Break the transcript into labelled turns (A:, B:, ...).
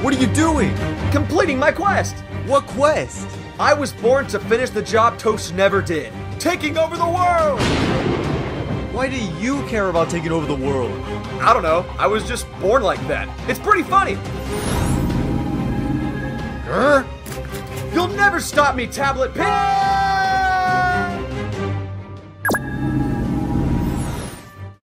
A: What are you doing?
B: Completing my quest!
A: What quest?
B: I was born to finish the job Toast never did taking over the world!
A: Why do you care about taking over the world?
B: I don't know. I was just born like that. It's pretty funny. Grr. You'll never stop me, Tablet Pig!